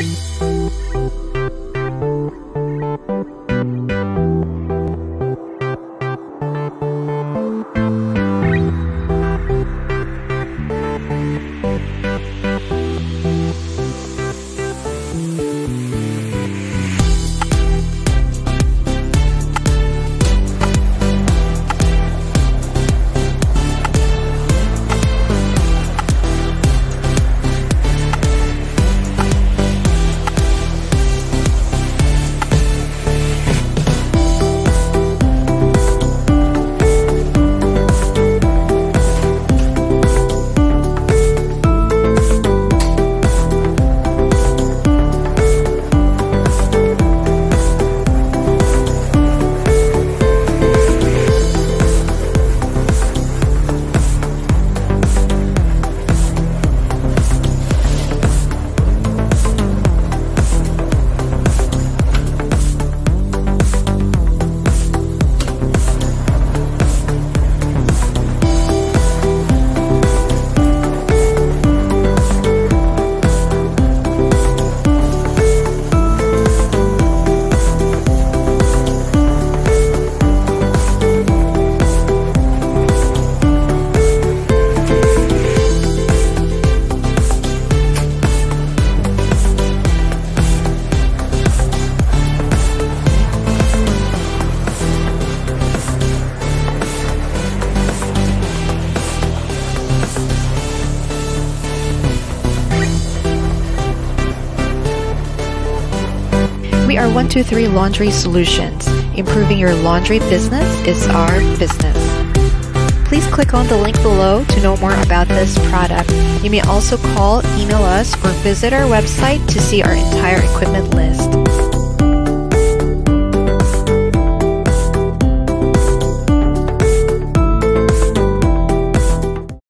Música are 123 Laundry Solutions. Improving your laundry business is our business. Please click on the link below to know more about this product. You may also call, email us, or visit our website to see our entire equipment list.